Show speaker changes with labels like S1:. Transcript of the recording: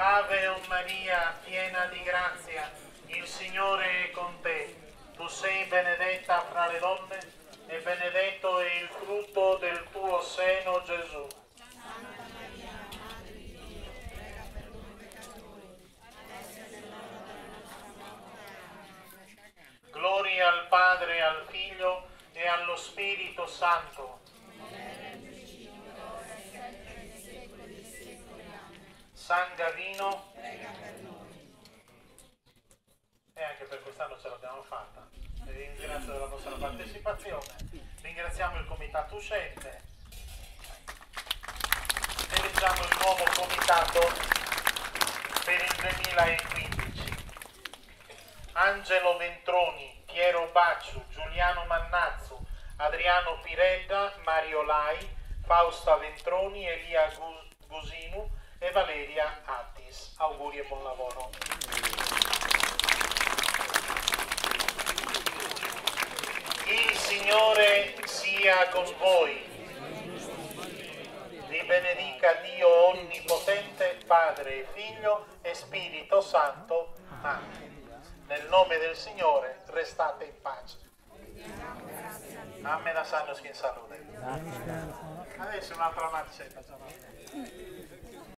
S1: Ave o Maria, piena di grazia, il Signore è con te. Tu sei benedetta fra le donne e benedetto è il frutto del tuo seno, Gesù. Gloria al Padre, al Figlio e allo Spirito Santo. San Gavino. E anche per quest'anno ce l'abbiamo fatta. Vi ringrazio della vostra partecipazione. Ringraziamo il comitato uscente. E leggiamo il nuovo comitato per il 2015. Angelo Ventroni, Piero Bacciu, Giuliano Mannazzo, Adriano Piredda, Mario Lai, Fausta Ventroni, Elia Gu- Gusinu e Valeria Attis. Auguri e buon lavoro. Il Signore sia con voi. Vi benedica Dio Onnipotente, Padre, Figlio e Spirito Santo. Amen. Nel nome del Signore restate in pace. Amen a sanno in salute. Adesso un'altra marcetta.